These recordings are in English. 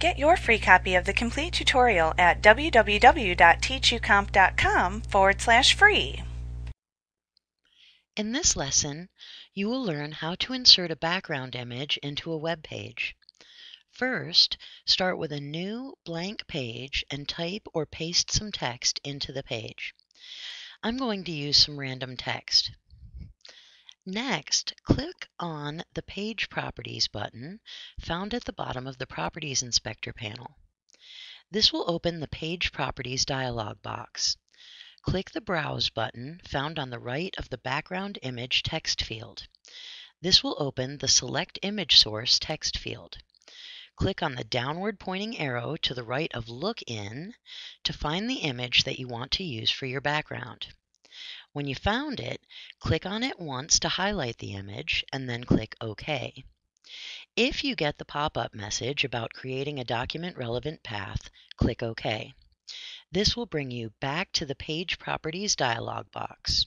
Get your free copy of the complete tutorial at www.teachucomp.com forward slash free. In this lesson, you will learn how to insert a background image into a web page. First, start with a new blank page and type or paste some text into the page. I'm going to use some random text. Next, click on the Page Properties button found at the bottom of the Properties Inspector panel. This will open the Page Properties dialog box. Click the Browse button found on the right of the Background Image text field. This will open the Select Image Source text field. Click on the downward pointing arrow to the right of Look In to find the image that you want to use for your background. When you found it, click on it once to highlight the image and then click OK. If you get the pop-up message about creating a document relevant path, click OK. This will bring you back to the Page Properties dialog box.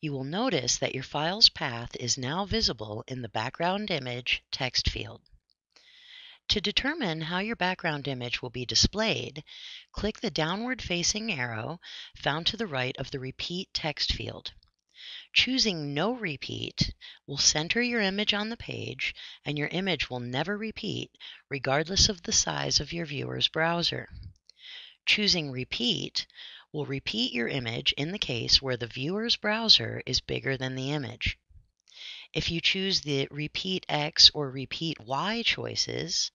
You will notice that your file's path is now visible in the Background Image text field. To determine how your background image will be displayed, click the downward facing arrow found to the right of the Repeat text field. Choosing No Repeat will center your image on the page and your image will never repeat regardless of the size of your viewer's browser. Choosing Repeat will repeat your image in the case where the viewer's browser is bigger than the image. If you choose the Repeat X or Repeat Y choices,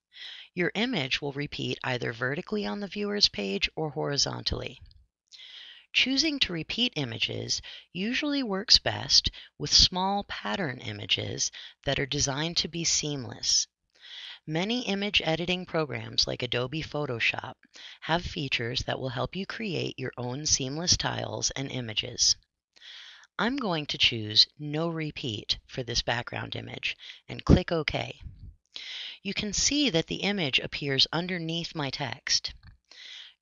your image will repeat either vertically on the viewer's page or horizontally. Choosing to repeat images usually works best with small pattern images that are designed to be seamless. Many image editing programs like Adobe Photoshop have features that will help you create your own seamless tiles and images. I'm going to choose No Repeat for this background image and click OK you can see that the image appears underneath my text.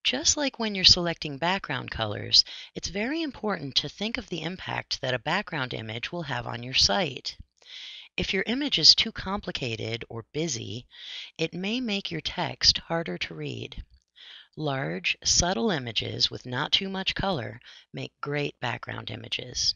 Just like when you're selecting background colors, it's very important to think of the impact that a background image will have on your site. If your image is too complicated or busy, it may make your text harder to read. Large, subtle images with not too much color make great background images.